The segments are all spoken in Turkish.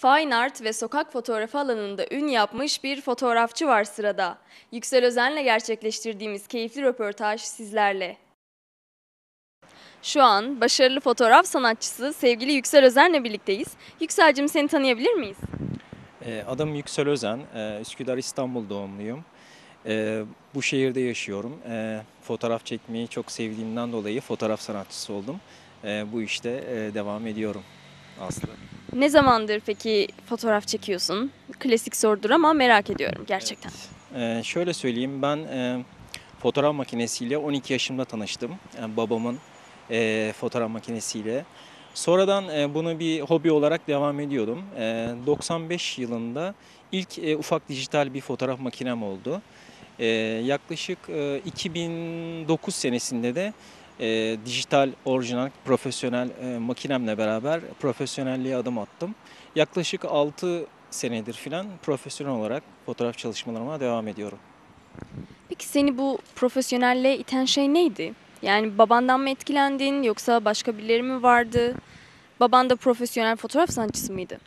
Fine art ve sokak fotoğrafı alanında ün yapmış bir fotoğrafçı var sırada. Yüksel Özen'le gerçekleştirdiğimiz keyifli röportaj sizlerle. Şu an başarılı fotoğraf sanatçısı sevgili Yüksel Özen'le birlikteyiz. Yüksel'cim seni tanıyabilir miyiz? Ee, Adım Yüksel Özen, Ee, Üsküdar İstanbul doğumluyum. Ee, Bu şehirde yaşıyorum. Fotoğraf çekmeyi çok sevdiğimden dolayı fotoğraf sanatçısı oldum. Bu işte e, devam ediyorum Aslı. Ne zamandır peki fotoğraf çekiyorsun? Klasik sorudur ama merak ediyorum gerçekten. Ee, Şöyle söyleyeyim, ben e, fotoğraf makinesiyle 12 yaşımda tanıştım. Yani babamın e, fotoğraf makinesiyle. Sonradan e, bunu bir hobi olarak devam ediyordum. E, 95 yılında ilk e, ufak dijital bir fotoğraf makinem oldu. E, yaklaşık e, 2009 senesinde de e, dijital, orijinal, profesyonel e, makinemle beraber profesyonelliğe adım attım. Yaklaşık 6 senedir filan profesyonel olarak fotoğraf çalışmalarıma devam ediyorum. Peki seni bu profesyonelliğe iten şey neydi? Yani babandan mı etkilendin yoksa başka birileri mi vardı? Baban da profesyonel fotoğraf sanatçısı mıydı?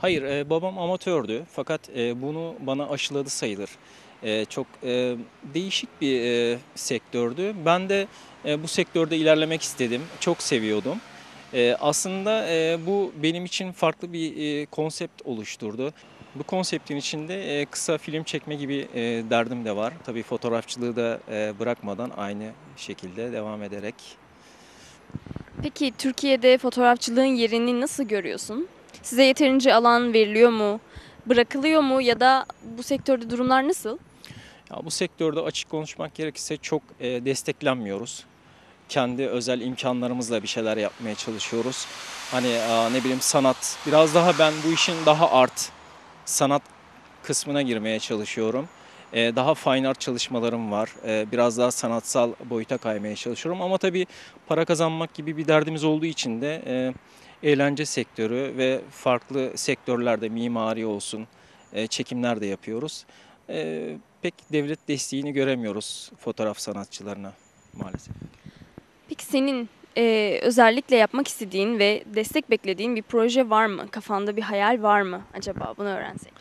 Hayır, e, babam amatördü fakat e, bunu bana aşıladı sayılır. E, çok e, değişik bir e, sektördü. Ben de bu sektörde ilerlemek istedim. Çok seviyordum. E, aslında e, bu benim için farklı bir e, konsept oluşturdu. Bu konseptin içinde e, kısa film çekme gibi e, derdim de var. Tabii fotoğrafçılığı da e, bırakmadan aynı şekilde devam ederek Peki Türkiye'de fotoğrafçılığın yerini nasıl görüyorsun? Size yeterince alan veriliyor mu? Bırakılıyor mu ya da bu sektörde durumlar nasıl? Ya bu sektörde açık konuşmak gerekirse çok e, desteklenmiyoruz. Kendi özel imkanlarımızla bir şeyler yapmaya çalışıyoruz. Hani aa, ne bileyim sanat, biraz daha ben bu işin daha art sanat kısmına girmeye çalışıyorum. E, daha fine art çalışmalarım var. E, biraz daha sanatsal boyuta kaymaya çalışıyorum. Ama tabii para kazanmak gibi bir derdimiz olduğu için de e, eğlence sektörü ve farklı sektörlerde mimari olsun, e, çekimler de yapıyoruz. E, pek devlet desteğini göremiyoruz fotoğraf sanatçılarına maalesef. Peki senin eee, özellikle yapmak istediğin ve destek beklediğin bir proje var mı? Kafanda bir hayal var mı acaba? Bunu öğrensek.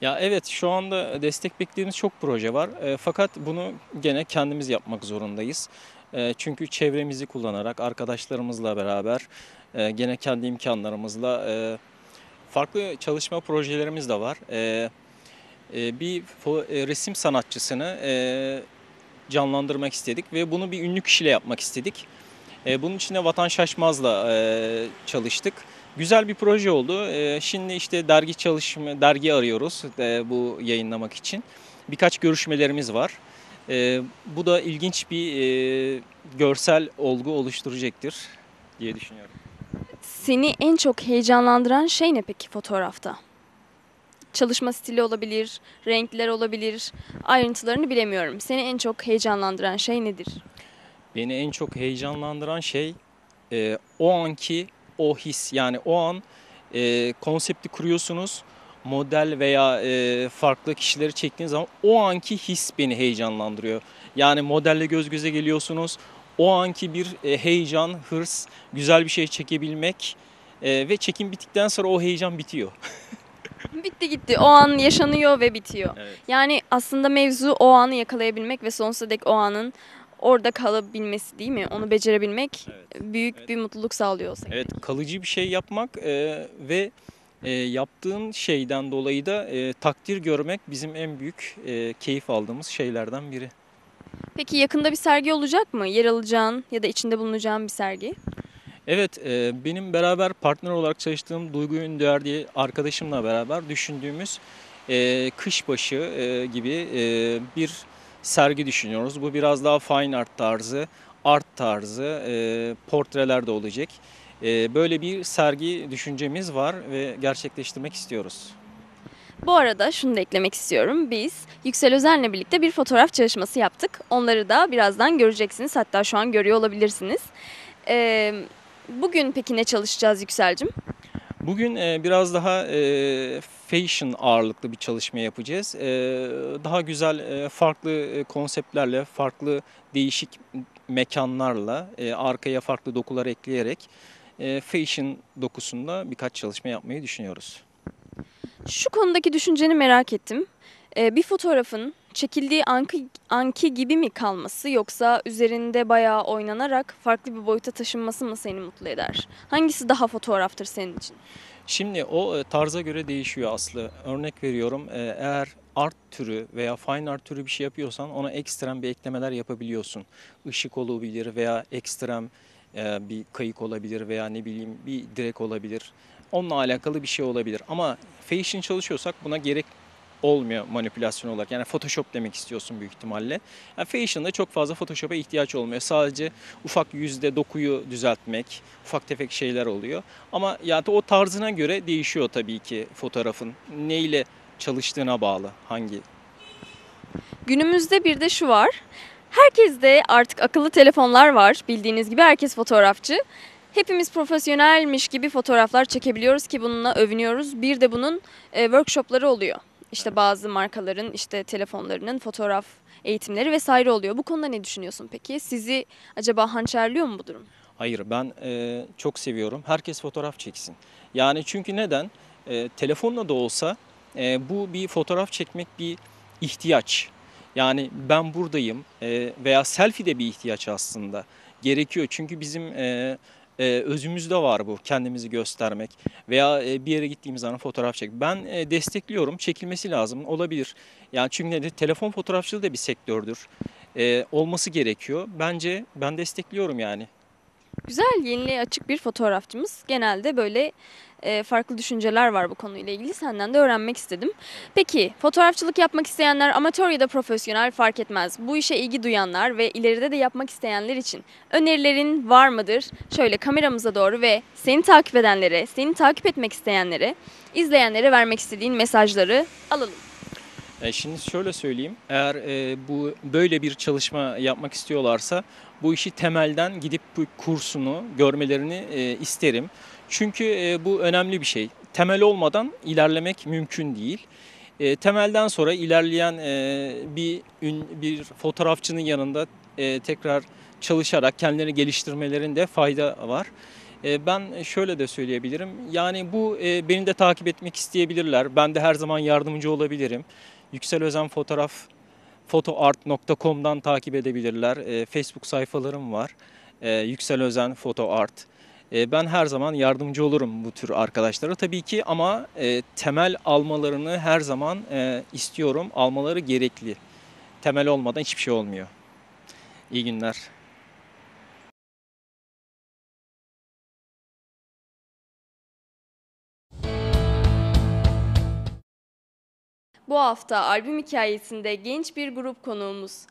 Ya evet şu anda destek beklediğimiz çok proje var. E, fakat bunu gene kendimiz yapmak zorundayız. E, çünkü çevremizi kullanarak arkadaşlarımızla beraber e, gene kendi imkanlarımızla e, farklı çalışma projelerimiz de var. E, e, bir e, resim sanatçısını e, canlandırmak istedik ve bunu bir ünlü kişiyle yapmak istedik. E, bunun için de Vatan Şaşmaz'la e, çalıştık. Güzel bir proje oldu. E, şimdi işte dergi çalışma, dergi arıyoruz bu yayınlamak için. Birkaç görüşmelerimiz var. Bu da ilginç bir görsel olgu oluşturacaktır diye düşünüyorum. Seni en çok heyecanlandıran şey ne peki fotoğrafta? Çalışma stili olabilir, renkler olabilir, ayrıntılarını bilemiyorum. Seni en çok heyecanlandıran şey nedir? Beni en çok heyecanlandıran şey e, o anki o his. Yani o an e, konsepti kuruyorsunuz. Model veya e, farklı kişileri çektiğiniz zaman o anki his beni heyecanlandırıyor. Yani modelle göz göze geliyorsunuz. O anki bir e, heyecan, hırs, güzel bir şey çekebilmek e, ve çekim bittikten sonra o heyecan bitiyor. Bitti gitti. O an yaşanıyor ve bitiyor. Evet. Yani aslında mevzu o anı yakalayabilmek ve sonsuza dek o anın orada kalabilmesi değil mi? Onu becerebilmek Evet. büyük Evet. bir mutluluk sağlıyor olsa. Evet kalıcı bir şey yapmak e, ve e, yaptığın şeyden dolayı da e, takdir görmek bizim en büyük e, keyif aldığımız şeylerden biri. Peki yakında bir sergi olacak mı? Yer alacağın ya da içinde bulunacağın bir sergi? Evet e, benim beraber partner olarak çalıştığım Duygu Ündüer diye arkadaşımla beraber düşündüğümüz e, kışbaşı e, gibi e, bir sergi düşünüyoruz. Bu biraz daha fine art tarzı, art tarzı, e, portreler de olacak. E, böyle bir sergi düşüncemiz var ve gerçekleştirmek istiyoruz. Bu arada şunu da eklemek istiyorum. Biz Yüksel Özen'le birlikte bir fotoğraf çalışması yaptık. Onları da birazdan göreceksiniz. Hatta şu an görüyor olabilirsiniz. Ee, bugün peki ne çalışacağız Yüksel'cim? Bugün e, biraz daha e, fashion ağırlıklı bir çalışma yapacağız. E, daha güzel, e, farklı konseptlerle, farklı değişik mekanlarla, e, arkaya farklı dokular ekleyerek e, fashion dokusunda birkaç çalışma yapmayı düşünüyoruz. Şu konudaki düşünceni merak ettim. Bir fotoğrafın çekildiği anki, anki gibi mi kalması yoksa üzerinde bayağı oynanarak farklı bir boyuta taşınması mı seni mutlu eder? Hangisi daha fotoğraftır senin için? Şimdi o e, tarza göre değişiyor Aslı. Örnek veriyorum e, eğer art türü veya fine art türü bir şey yapıyorsan ona ekstrem bir eklemeler yapabiliyorsun. Işık olabilir veya ekstrem e, bir kayık olabilir veya ne bileyim bir direk olabilir. Onunla alakalı bir şey olabilir. Ama fashion çalışıyorsak buna gerek olmuyor manipülasyon olarak. Yani Photoshop demek istiyorsun büyük ihtimalle. Yani fashion'da çok fazla Photoshop'a ihtiyaç olmuyor. Sadece ufak yüzde dokuyu düzeltmek, ufak tefek şeyler oluyor. Ama yani o tarzına göre değişiyor tabii ki fotoğrafın. Neyle çalıştığına bağlı. Hangi Günümüzde bir de şu var. Herkeste artık akıllı telefonlar var. Bildiğiniz gibi herkes fotoğrafçı. Hepimiz profesyonelmiş gibi fotoğraflar çekebiliyoruz ki bununla övünüyoruz. Bir de bunun e, workshopları oluyor. İşte bazı markaların işte telefonlarının fotoğraf eğitimleri vesaire oluyor. Bu konuda ne düşünüyorsun peki? Sizi acaba hançerliyor mu bu durum? Hayır ben e, çok seviyorum. Herkes fotoğraf çeksin. Yani çünkü neden? E, telefonla da olsa e, bu bir fotoğraf çekmek bir ihtiyaç. Yani ben buradayım e, veya selfie de bir ihtiyaç aslında. Gerekiyor çünkü bizim e, e, özümüzde var bu kendimizi göstermek veya e, bir yere gittiğimiz zaman fotoğraf çek. Ben e, destekliyorum çekilmesi lazım olabilir. Yani çünkü nedir? Telefon fotoğrafçılığı da bir sektördür. E, olması gerekiyor. Bence ben destekliyorum yani. Güzel, yeniliğe açık bir fotoğrafçımız. Genelde böyle e, farklı düşünceler var bu konuyla ilgili. Senden de öğrenmek istedim. Peki, fotoğrafçılık yapmak isteyenler amatör ya da profesyonel fark etmez. Bu işe ilgi duyanlar ve ileride de yapmak isteyenler için önerilerin var mıdır? Şöyle kameramıza doğru ve seni takip edenlere, seni takip etmek isteyenlere, izleyenlere vermek istediğin mesajları alalım. E, şimdi şöyle söyleyeyim. Eğer e, bu böyle bir çalışma yapmak istiyorlarsa bu işi temelden gidip bu kursunu görmelerini e, isterim. Çünkü bu önemli bir şey. Temel olmadan ilerlemek mümkün değil. Temelden sonra ilerleyen bir bir fotoğrafçının yanında tekrar çalışarak kendilerini geliştirmelerinde fayda var. Ben şöyle de söyleyebilirim. Yani bu beni de takip etmek isteyebilirler. Ben de her zaman yardımcı olabilirim. Yüksel Özen Fotoğraf fotoart.com'dan takip edebilirler. E, Facebook sayfalarım var. E, Yüksel Özen Foto Art. E, ben her zaman yardımcı olurum bu tür arkadaşlara tabii ki ama e, temel almalarını her zaman e, istiyorum. Almaları gerekli. Temel olmadan hiçbir şey olmuyor. İyi günler. Bu hafta albüm hikayesinde genç bir grup konuğumuz